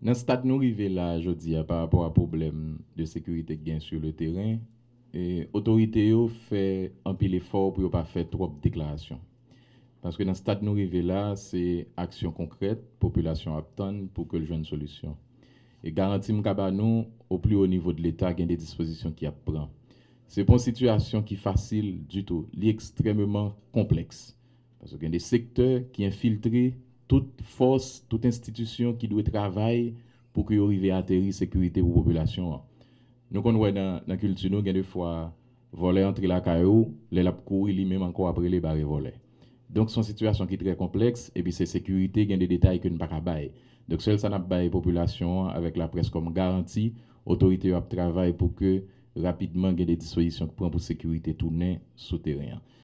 Dans ce stade nous arrivons là, je dis, par rapport à problème de sécurité gain sur le terrain, et autorité ont fait un peu l'effort pour ne pas faire trop de déclarations. Parce que dans ce stade nous arrivons là, c'est action concrète, population attend pour que le une solution. Et garantie nous au plus haut niveau de l'État, il des dispositions qui apprend. C'est pas une situation qui est facile du tout, est extrêmement complexe. Parce qu'il y a des secteurs qui infiltrent toute force, toute institution qui doit travailler pour que arrive à atterrir sécurité pour la population. Nous connaissons dans la culture, nous, des fois, voler entre la caillou, les lap courir même encore après les barres voler. Donc, c'est une situation qui est très complexe, et puis c'est sécurité, il y a des détails que nous ne pouvons pas Donc, seul ça n'a pas la population avec la presse comme garantie, autorité va travailler pour que rapidement il y ait des dispositions qui prennent pour sécurité tourner souterrain.